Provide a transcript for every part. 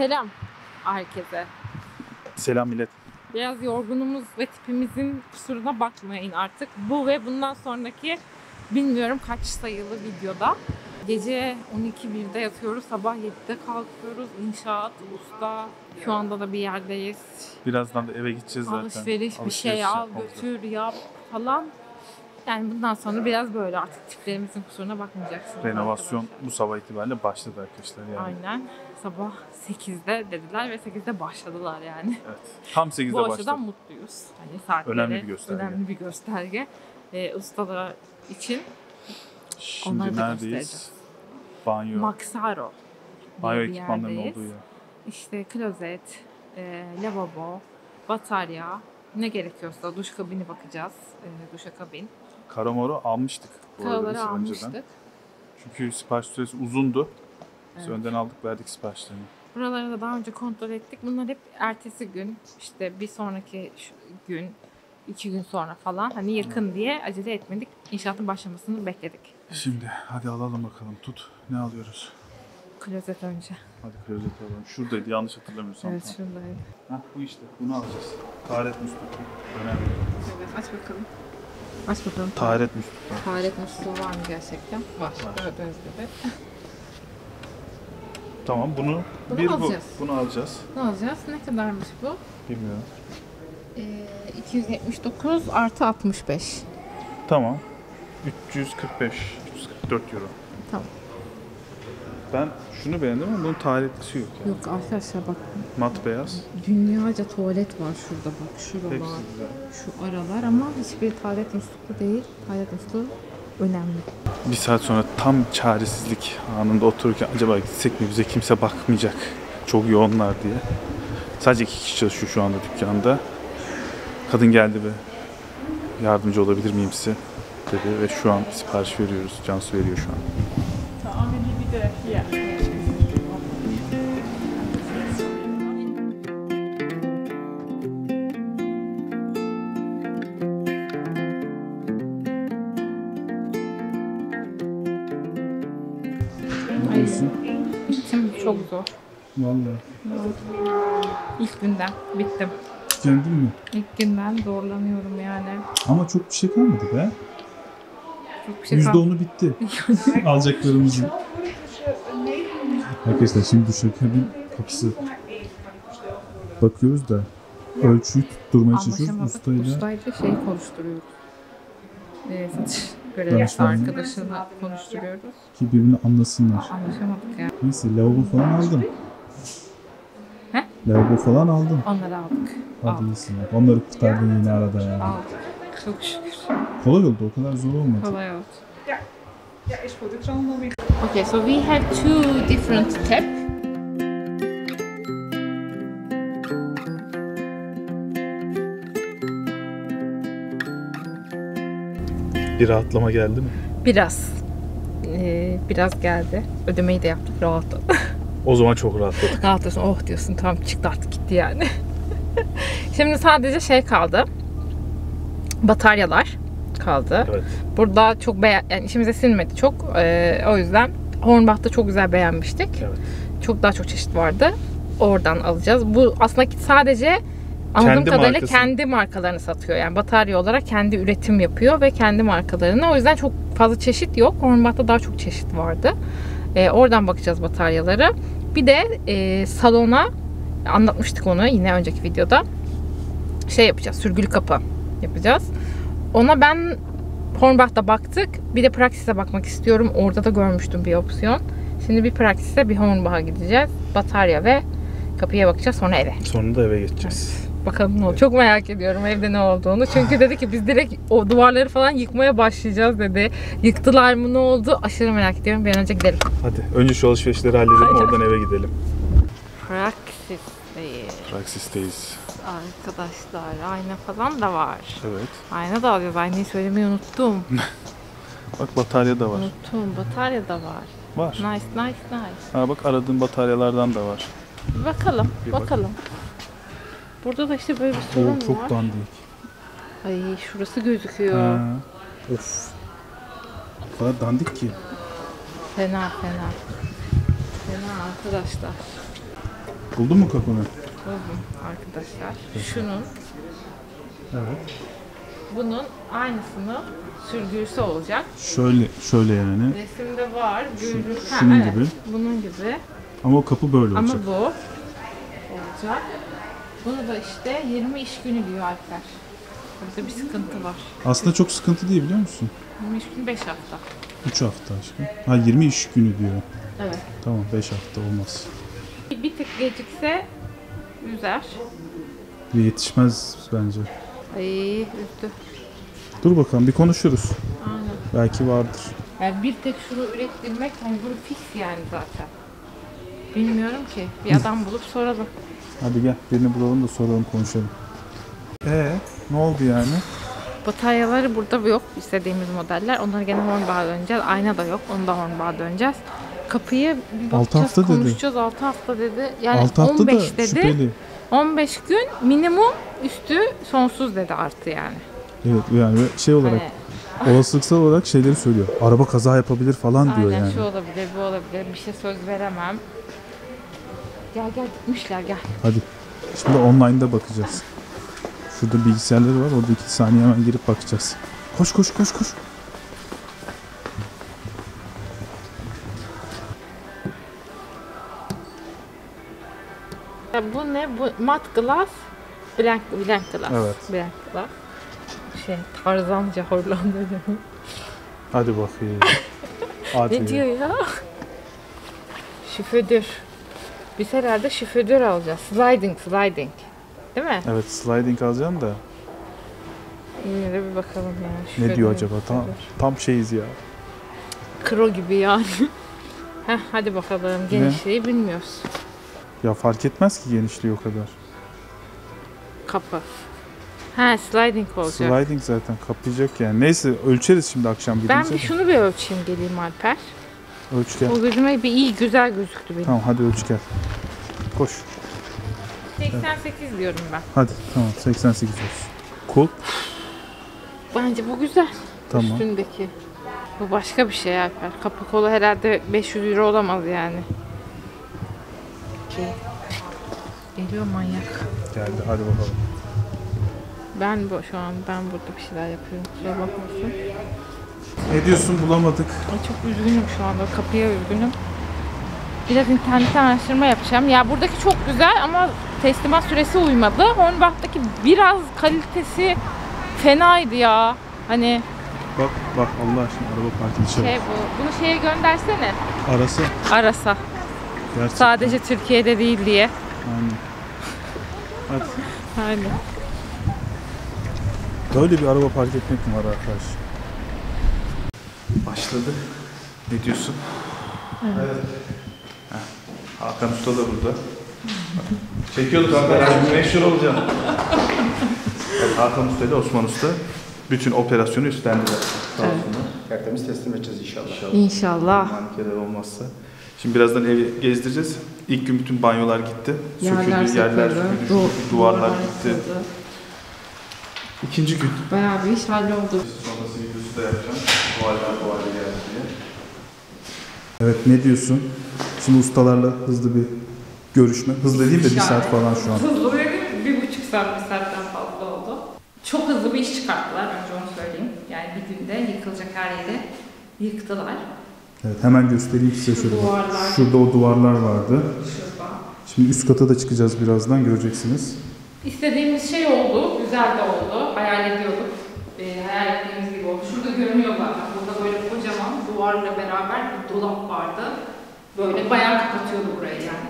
Selam herkese. Selam millet. Biraz yorgunumuz ve tipimizin kusuruna bakmayın artık. Bu ve bundan sonraki bilmiyorum kaç sayılı videoda. Gece 12.1'de yatıyoruz, sabah 7'de kalkıyoruz. İnşaat, usta. Şu anda da bir yerdeyiz. Birazdan da eve gideceğiz zaten. Alışveriş, bir şey al, götür, yap falan. Yani bundan sonra biraz böyle artık tiplerimizin kusuruna bakmayacaksınız. Renovasyon arkadaşlar. bu sabah itibariyle başladı arkadaşlar yani. Aynen. Sabah 8'de dediler ve 8'de başladılar yani. Evet. Tam 8'de Bu başladı. açıdan mutluyuz. Hani saatleri Önemli bir gösterge. önemli bir gösterge. Ee, ustalar için Şimdi Onları da neredeyiz? Banyo. Diye banyo ekipmanlarının olduğu yer. İşte klozet, e, lavabo, batarya, ne gerekiyorsa duş kabini bakacağız. E, duşa kabin. Karamoru almıştık. bu arada biz Karaları önceden. almıştık. Çünkü sipariş süresi uzundu. Biz Evet. önden aldık verdik siparişlerini. Buraları da daha önce kontrol ettik. Bunlar hep ertesi gün, işte bir sonraki gün, iki gün sonra falan. Hani yakın diye acele etmedik. İnşaatın başlamasını bekledik. Şimdi hadi alalım bakalım. Tut. Ne alıyoruz? Klozet önce. Hadi klozet alalım. Şuradaydı yanlış hatırlamıyorsam. Evet şuradaydı. Hah, bu işte. Bunu alacağız. Taharet musluğu. Önemli. Evet aç bakalım. Aç bakalım. Taharet musluğu. Taharet musluğu var mı gerçekten? Var. Gördüğünüz gibi. Tamam bunu, Bunu bir alacağız. bu. Bunu alacağız. Ne alacağız? Ne kadarmış bu? Bilmiyorum. Ee, 279 artı 65. Tamam. 345, 344 euro. Tamam. Ben şunu beğendim ama bunun tarihlisi yok. Yani. Yok arkadaşlar bak Mat beyaz. dünyaca tuvalet var şurada bak. Şuralar, şu aralar ama hiçbir tuvalet musluğu değil. Tuvalet musluğu önemli. Bir saat sonra tam çaresizlik anında otururken acaba gitsek mi bize kimse bakmayacak. Çok yoğunlar diye. Sadece iki kişi çalışıyor şu anda dükkanda. Kadın geldi ve yardımcı olabilir miyim size dedi ve şu an sipariş veriyoruz. Cansu veriyor şu an. Ay, bittim çok zor. Vallahi. İlk günden bittim. Kendin mi? İlk günden zorlanıyorum yani. Ama çok bir şey kalmadı be. Çok bir şey. %10'u bitti. Alacaklarımızın. Arkadaşlar şimdi duşakabin kapısı bakıyoruz da ölçüyü tutturmaya çalışıyoruz ustayla. Ustayla şey konuşturuyoruz. Satış görevlisi arkadaşını konuşturuyoruz. Ki birbirini anlasınlar. Anlaşamadık yani. Neyse lavabo falan aldım. He? Lavabo falan aldım. Onları aldık. Hadi Aldık. iyisin. bak. Onları kurtardın yine arada yani. Aldık. Çok şükür. Kolay oldu o kadar zor olmadı. Kolay oldu. Okay, so we have two different tap. Bir rahatlama geldi mi? Biraz. Ee, biraz geldi. Ödemeyi de yaptık. Rahatladım. O zaman çok rahatladık. Rahatlıyorsun. Oh diyorsun. Tamam çıktı artık gitti yani. Şimdi sadece şey kaldı. Bataryalar kaldı. Evet. Burada çok beğen yani işimize sinmedi çok. Ee, o yüzden Hornbach'ta çok güzel beğenmiştik. Evet. Çok daha çok çeşit vardı. Oradan alacağız. Bu aslında sadece anladığım Kendi kadarıyla markası. kendi markalarını satıyor. Yani batarya olarak kendi üretim yapıyor ve kendi markalarını. O yüzden çok fazla çeşit yok. Hornbach'ta daha çok çeşit vardı. Ee, oradan bakacağız bataryaları. Bir de e, salona anlatmıştık onu yine önceki videoda. Şey yapacağız. Sürgülü kapı yapacağız. Ona ben Hornbach'ta baktık. Bir de Praxis'e bakmak istiyorum. Orada da görmüştüm bir opsiyon. Şimdi bir Praxis'e bir Hornbach'a gideceğiz. Batarya ve kapıya bakacağız sonra eve. Sonunda eve geçeceğiz. Bakalım ne olacak. Çok merak ediyorum evde ne olduğunu. Çünkü dedi ki biz direkt o duvarları falan yıkmaya başlayacağız dedi. Yıktılar mı ne oldu? Aşırı merak ediyorum. Bir an önce gidelim. Hadi önce şu alışverişleri halledelim Aynen. oradan eve gidelim. Praxis'teyiz. Praxis'teyiz. Arkadaşlar ayna falan da var. Evet. Ayna da alacağız. Aynayı söylemeyi unuttum. Bak batarya da var. unuttum. Batarya da var. Var. Nice nice nice. Ha bak aradığın bataryalardan da var. Bakalım. Bir bak. bakalım. Burada da işte böyle bir sorun Oo, var. çok dandik. Ay şurası gözüküyor. Ha. Of. O kadar dandik ki. Fena fena. Fena arkadaşlar. Buldun mu kapını? Buldum arkadaşlar. Şunun, Evet. bunun aynısını sürgüsü olacak. Şöyle şöyle yani. Resimde var. Ha, şunun evet, gibi. Bunun gibi. Ama o kapı böyle Ama olacak. bu olacak. Bunu da işte 20 iş günü diyor Alper. Burada bir sıkıntı var. Aslında çok sıkıntı değil biliyor musun? 20 iş gün 5 hafta. 3 hafta aşkım. Ha 20 iş günü diyor. Evet. Tamam 5 hafta olmaz. Bir, bir tık gecikse üzer. Yetişmez bence. Ay üzdü. Dur bakalım bir konuşuruz. Aynen. Belki vardır. Yani bir tek şunu ürettirmek hani bunu fix yani zaten. Bilmiyorum ki. Bir adam bulup soralım. Hadi gel birini bulalım da soralım konuşalım. Ee ne oldu yani? Bataryaları burada yok istediğimiz modeller. Onları gene hornbağa döneceğiz. Ayna da yok. Onu da hornbağa döneceğiz. Kapıyı bir Altı bakacağız, hafta dedi. konuşacağız. 6 hafta dedi. Yani 6 hafta 15 da dedi. şüpheli. 15 gün minimum üstü sonsuz dedi artı yani. Evet yani şey olarak Hani, olasılıksal olarak şeyleri söylüyor. Araba kaza yapabilir falan diyor aynen yani. şu olabilir, bu olabilir. Bir şey söz veremem. Gel gel gitmişler gel. Hadi. Şimdi online'da bakacağız. Şurada bilgisayarları var. Orada iki saniye hemen girip bakacağız. Koş koş koş koş. Ya bu ne? Bu mat glass, blank, blank glass. Evet. Blank glass. Şey, Tarzanca Hollanda. Hadi bakayım. Hadi. Ne diyor ya? Şifödür. Biz herhalde şifödür alacağız. Sliding, sliding. Değil mi? Evet sliding alacağım da. Yine de bir bakalım yani. Ne diyor acaba? Tam, tam şeyiz ya. Kro gibi yani. Heh, hadi bakalım. Genişliği bilmiyoruz. Ya fark etmez ki genişliği o kadar. Kapı. Ha sliding olacak. Sliding zaten kapayacak yani. Neyse ölçeriz şimdi akşam ben gidince. bir de. şunu bir ölçeyim geleyim Alper. Ölç gel. O gözüme bir iyi güzel gözüktü benim. Tamam hadi ölç gel. Koş. 88 diyorum ben. Hadi tamam 88 olsun. Cool. Bence bu güzel. Tamam. Üstündeki. Bu başka bir şey Alper. Kapı kolu herhalde 500 euro olamaz yani. Geliyor manyak. Geldi hadi bakalım. Ben bu şu an ben burada bir şeyler yapıyorum. Kusura bakmasın. Ne diyorsun bulamadık. Ay çok üzgünüm şu anda. Kapıya üzgünüm. Biraz internetten araştırma yapacağım. Ya buradaki çok güzel ama teslimat süresi uymadı. Hornbach'taki biraz kalitesi fenaydı ya. Hani Bak bak Allah aşkına araba park edişe şey bu. Bunu şeye göndersene. Arası. Arasa. Gerçekten. Sadece Türkiye'de değil diye. Aynen. Hadi. Aynen. Böyle bir araba park etmek mi var arkadaş? Başladı. Ne diyorsun? Evet. Hakan Usta da burada. Çekiyorduk Hakan. Meşhur olacaksın. Evet, Hakan Usta ile Osman Usta bütün operasyonu üstlendiler. Sağ olsunlar. Tertemiz teslim edeceğiz inşallah. İnşallah. Manikeler olmazsa. Şimdi birazdan evi gezdireceğiz. İlk gün bütün banyolar gitti. Yerler Söküldü, yerler söküldü. söküldü, Du- duvarlar duvarlar gitti. yıkıldı. İkinci gün. Bayağı bir iş halloldu. Sonrası videosu da yapacağım. Duvarlar duvarlar geldi diye. Evet ne diyorsun? Şimdi ustalarla hızlı bir görüşme. Hızlı değil de bir saat falan şu an. Hızlı böyle bir buçuk saat, bir saatten fazla oldu. Çok hızlı bir iş çıkarttılar önce onu söyleyeyim. Yani bir günde yıkılacak her yeri yıktılar. Evet hemen göstereyim size şöyle. bak. Duvarlar. Şurada o duvarlar vardı. Şurada. Şimdi üst kata da çıkacağız birazdan göreceksiniz. İstediğimiz şey oldu, güzel de oldu. Hayal ediyorduk. Ee, hayal ettiğimiz gibi oldu. Şurada görünüyor zaten. Burada böyle kocaman duvarla beraber bir dolap vardı. Böyle bayağı kapatıyordu burayı yani.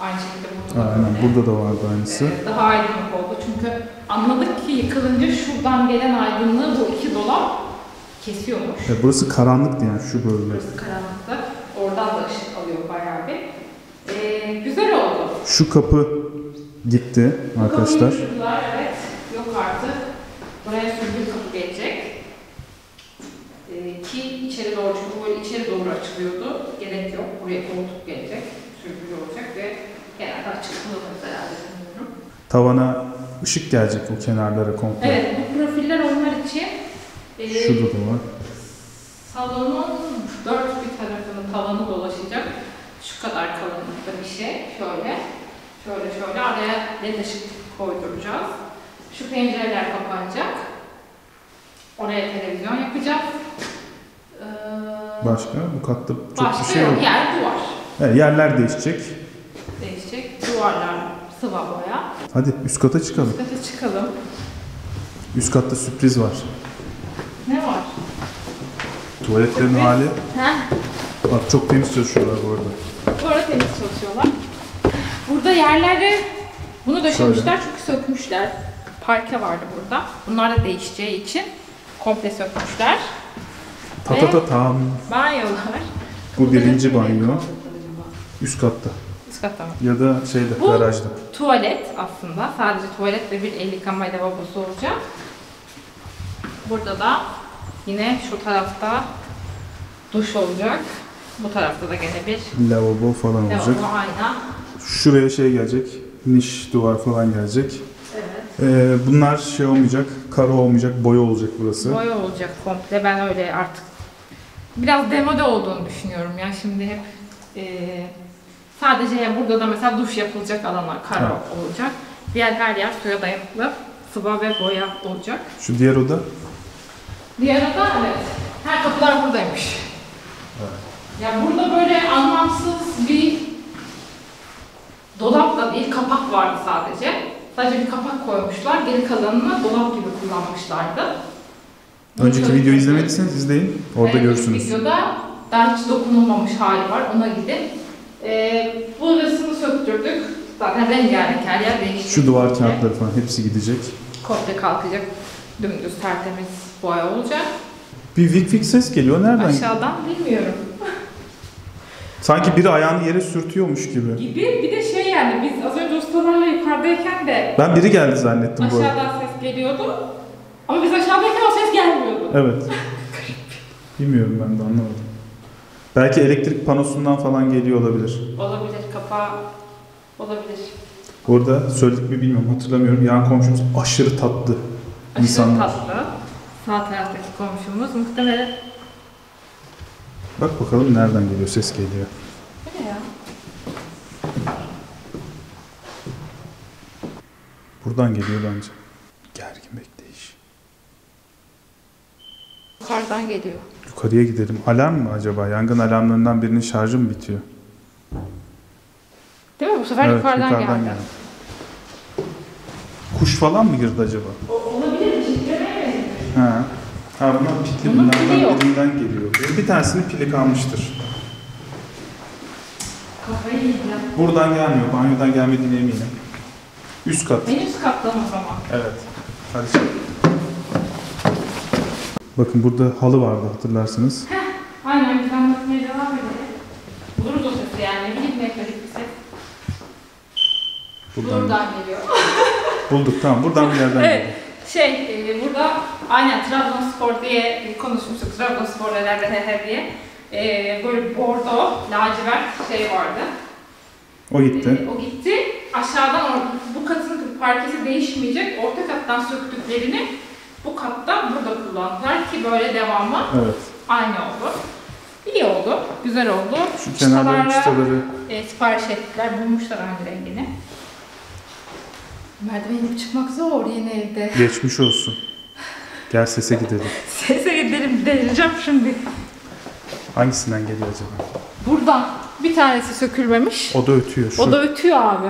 Aynı şekilde burada da Aynen burada da vardı aynısı. Ee, daha aydınlık oldu. Çünkü anladık ki yıkılınca şuradan gelen aydınlığı bu iki dolap kesiyormuş. Evet, burası karanlıktı yani şu bölge. Burası karanlıkta. Oradan da ışık alıyor bayağı bir. Ee, güzel oldu. Şu kapı gitti arkadaşlar. Kapıyı evet. Yok artık. Buraya sürgü kapı gelecek. Ee, ki içeri doğru çünkü böyle içeri doğru açılıyordu. Gerek yok. Buraya koltuk gelecek. Sürgülü olacak ve genelde açık kullanırız herhalde bilmiyorum. Tavana ışık gelecek o kenarlara komple. Evet bu profiller onlar için e, Şurada da var. salonun dört bir tarafının tavanı dolaşacak. Şu kadar kalınlıkta bir şey. Şöyle. Şöyle şöyle araya led ışık koyduracağız. Şu pencereler kapanacak. Oraya televizyon yapacağız. Ee, Başka? Bu katta çok başka bir şey yok. Yer duvar. Evet, yerler değişecek. Değişecek. Duvarlar sıva boya. Hadi üst kata çıkalım. Kata çıkalım. Üst katta sürpriz var. Ne var? Tuvaletlerin Sürpriz. hali. Heh. Bak çok temiz çalışıyorlar bu arada. Bu arada temiz çalışıyorlar. Burada yerleri bunu döşemişler çünkü sökmüşler. Parke vardı burada. Bunlar da değişeceği için komple sökmüşler. Ta ta ta tam. Banyolar. Bu birinci banyo. Üst katta. Üst katta mı? Ya da şeyde Bu- garajda. Tuvalet aslında. Sadece tuvalet ve bir el yıkama lavabosu olacak. Burada da yine şu tarafta duş olacak. Bu tarafta da gene bir Lavabo falan olacak. lavabo ayna. Şuraya şey gelecek. Niş duvar falan gelecek. Evet. Ee, bunlar şey olmayacak. Karo olmayacak. Boya olacak burası. Boya olacak komple. Ben öyle artık biraz demode olduğunu düşünüyorum ya şimdi hep eee, sadece burada da mesela duş yapılacak alanlar karo Ha. olacak. Diğer her yer suya dayanıklı sıva ve boya olacak. Şu diğer oda. Diğer oda evet. Her kapılar buradaymış. Ya burada böyle anlamsız bir dolap da değil, kapak vardı sadece. Sadece bir kapak koymuşlar. Geri kalanını dolap gibi kullanmışlardı. Önceki Şöyle- videoyu izlemediyseniz izleyin. Orada Evet, görürsünüz. Videoda daha hiç dokunulmamış hali var. Ona gidin. Ee, burasını söktürdük. Zaten rengarenk her yer değişti. Şu duvar kağıtları falan hepsi gidecek. Komple kalkacak. Dümdüz tertemiz boya olacak. Bir vik vik ses geliyor. Nereden? Aşağıdan bilmiyorum. Sanki biri ayağını yere sürtüyormuş gibi. Gibi bir de şey yani biz az önce ustalarla yukarıdayken de Ben biri geldi zannettim bu arada. aşağıdan ses geliyordu. Ama biz aşağıdayken o ses gelmiyordu. Evet. Bilmiyorum ben de anlamadım. Belki elektrik panosundan falan geliyor olabilir. Olabilir kapağı olabilir. Orada söyledik mi bilmiyorum hatırlamıyorum. Yan komşumuz aşırı tatlı Aşırı insanlar. tatlı. Sağ taraftaki komşumuz muhtemelen Bak bakalım nereden geliyor ses geliyor. Bu ne ya? Buradan geliyor bence. Gergin bekleyiş. Yukarıdan geliyor. Yukarıya gidelim. Alarm mı acaba? Yangın alarmlarından birinin şarjı mı bitiyor? Değil mi? Bu sefer yukarıdan, geldi. Kuş falan mı girdi acaba? O, olabilir mi? Çiftlemeye mi? Ha. Ha bunlar pitli Bunun pili bunlardan yok. birinden geliyor. Bir tanesinin pili kalmıştır. Kafayı yiyeceğim. Buradan gelmiyor. Banyodan gelmediğine eminim. Üst kat. En üst kattan o zaman. Evet. Hadi. Bakın burada halı vardı hatırlarsınız. Aynen biz anlatmaya devam edelim. Buluruz o sesi yani. Ne bileyim ne garip bir ses. Buradan. Buradan geliyor. Bulduk tamam. Buradan bir yerden Evet. geliyor. Şey, e, burada aynen Trabzonspor diye konuşmuştuk. Trabzonspor neler he he diye. E, böyle bordo, lacivert şey vardı. O gitti. E, o gitti. Aşağıdan bu katın parkesi değişmeyecek. Orta kattan söktüklerini bu katta burada kullandılar ki böyle devamı Evet. aynı oldu. İyi oldu, güzel oldu. Şu kenarların çıtaları e, sipariş ettiler, bulmuşlar aynı rengini. Merdiven inip çıkmak zor yeni evde. geçmiş olsun. Gel sese gidelim. Sese gidelim, delireceğim şimdi. Hangisinden geliyor acaba? Buradan bir tanesi sökülmemiş. O da ötüyor. Şu. O da ötüyor abi.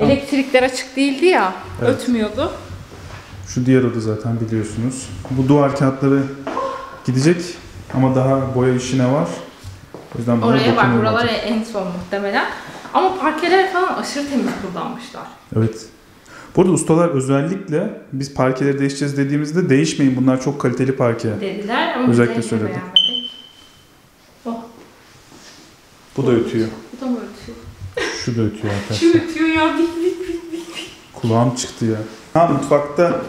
Elektrikler açık değildi ya, Evet. ötmüyordu. Şu diğer oda zaten biliyorsunuz. Bu duvar kağıtları gidecek ama daha boya işine var. O yüzden Oraya dokunulmadı. buralara en son muhtemelen. Ama parkeler falan aşırı temiz kullanmışlar. Evet. Bu arada ustalar özellikle biz parkeleri değişeceğiz dediğimizde değişmeyin bunlar çok kaliteli parke. Dediler ama Özellikle biz söyledi. beğenmedik. Oh, Bu da ötüyor. bu da mı ötüyor? Şu da ötüyor Şu arkadaşlar. ötüyor ya, bik bik bik bik. Kulağım çıktı ya. Ha mutfakta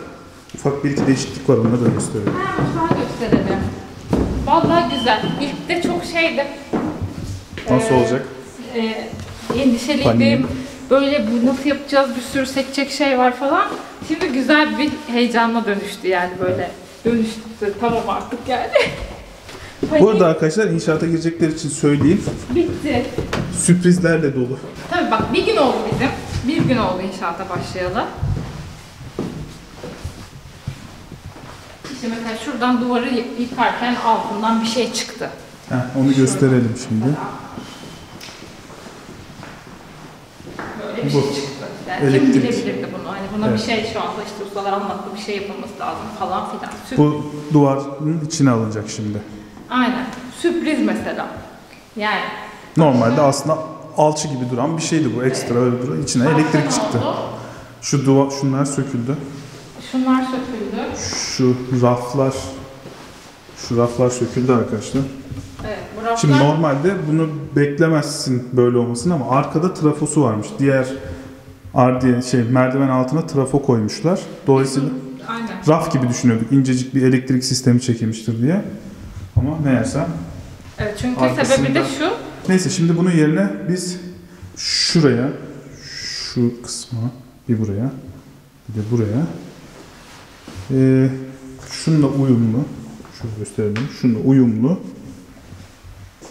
ufak bir iki değişiklik var onları da gösteriyorum. Ha, mutfağı gösterelim. Vallahi güzel. İlk de çok şeydi. Nasıl Ee, olacak? e, endişeliydim. Böyle bu nasıl yapacağız bir sürü sekecek şey var falan. Şimdi güzel bir heyecanla dönüştü yani böyle. Dönüştü tamam artık yani. Bu arada arkadaşlar inşaata girecekler için söyleyeyim. bitti. Sürprizlerle dolu. Tabii bak bir gün oldu bizim. Bir gün oldu inşaata başlayalı. İşte mesela şuradan duvarı yıkarken altından bir şey çıktı. Heh, onu gösterelim şimdi. Böyle bir Bu. şey çıktı. Yani Elektrik. kim bilebilirdi bunu? Hani buna Evet. bir şey şu anda işte ustalar anlattı bir şey yapılması lazım falan filan. Sürpriz. Bu duvarın içine alınacak şimdi. Aynen. Sürpriz mesela. Yani. Normalde aslında alçı gibi duran bir şeydi bu. Ekstra öyle duran. İçine elektrik Baksana çıktı. oldu. Şu duvar, şunlar söküldü. Şunlar söküldü. Şu raflar, şu raflar söküldü arkadaşlar. Evet. Bu raflar Şimdi normalde bunu beklemezsin böyle olmasını ama arkada trafosu varmış. Diğer ardiye şey merdiven altına trafo koymuşlar. Dolayısıyla Aynen. raf gibi düşünüyorduk. İncecik bir elektrik sistemi çekilmiştir diye. Ama meğerse Evet çünkü Arkasında- sebebi de şu. Neyse şimdi bunun yerine biz şuraya, şu kısma, bir buraya, bir de buraya, ee, şununla uyumlu, şunu gösterelim, şununla uyumlu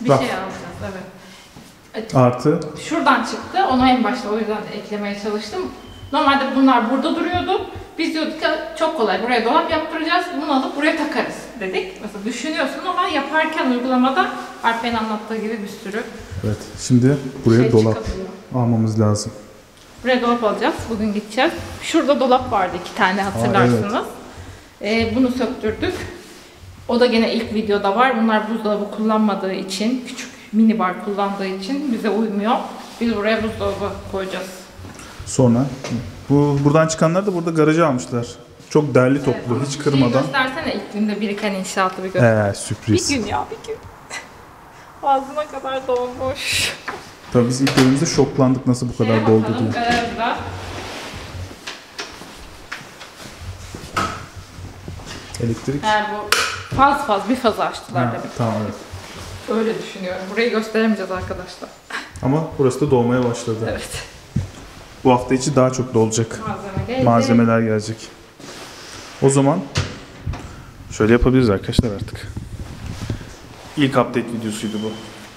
Bir Raf. şey alacağız evet. artı Şuradan çıktı. Onu en başta o yüzden eklemeye çalıştım. Normalde bunlar burada duruyordu. Biz diyorduk ki çok kolay buraya dolap yaptıracağız. Bunu alıp buraya takarız dedik. Mesela düşünüyorsun ama yaparken uygulamada Alper'in anlattığı gibi bir sürü evet şimdi buraya şey dolap çıkabiliyor. almamız lazım. Buraya dolap alacağız. Bugün gideceğiz. Şurada dolap vardı iki tane hatırlarsınız. Ee, bunu söktürdük. O da gene ilk videoda var. Bunlar buzdolabı kullanmadığı için, küçük mini bar kullandığı için bize uymuyor. Biz buraya buzdolabı koyacağız. Sonra bu buradan çıkanlar da burada garaja almışlar. Çok derli toplu, Evet, hiç bir kırmadan. Şey göstersene ilk günde biriken inşaatı bir göster. Ee, bir sürpriz. gün ya bir gün. Ağzına kadar dolmuş. Tabii biz ilk bölümümüzde şoklandık nasıl bu kadar doldu diye. garajda. Elektrik. Eğer bu faz faz bir fazı açtılar Ha, demek. tamam evet. Öyle düşünüyorum. Burayı gösteremeyeceğiz arkadaşlar. Ama burası da dolmaya başladı. Evet. Bu hafta içi daha çok dolacak. Malzeme geldi. Malzemeler gelecek. O zaman şöyle yapabiliriz arkadaşlar artık. İlk update videosuydu bu.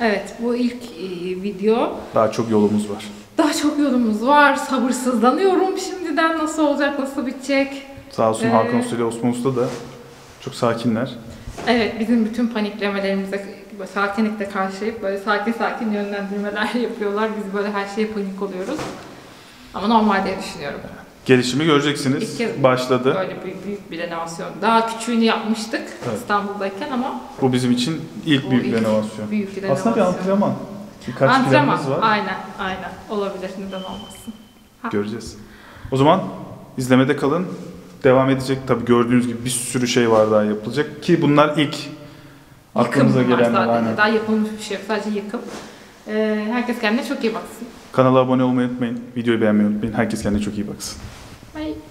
Evet bu ilk e, video. Daha çok yolumuz var. Daha çok yolumuz var. Sabırsızlanıyorum şimdiden nasıl olacak, nasıl bitecek. Sağ olsun Ee, Hakan Usta ile Osman Usta da çok sakinler. Evet bizim bütün paniklemelerimize sakinlikle karşılayıp böyle sakin sakin yönlendirmeler yapıyorlar. Biz böyle her şeye panik oluyoruz. Ama normal diye düşünüyorum. Gelişimi göreceksiniz. İlk kez Başladı. Böyle büyük, büyük bir renovasyon. Daha küçüğünü yapmıştık Evet. İstanbul'dayken ama Bu bizim için ilk Bu büyük ilk renovasyon. büyük bir renovasyon. Aslında bir antrenman. Birkaç Antrenman. planımız var. Aynen, aynen. Olabilir. Neden olmasın. Göreceğiz. O zaman izlemede kalın. Devam edecek. Tabii gördüğünüz gibi bir sürü şey var daha yapılacak. Ki bunlar ilk aklımıza Yıkım var gelenler. sadece. Aynen. Daha yapılmış bir şey yok. Sadece yıkım. Ee, herkes kendine çok iyi baksın. Kanala abone olmayı unutmayın. Videoyu beğenmeyi unutmayın. Herkes kendine çok iyi baksın. Bye.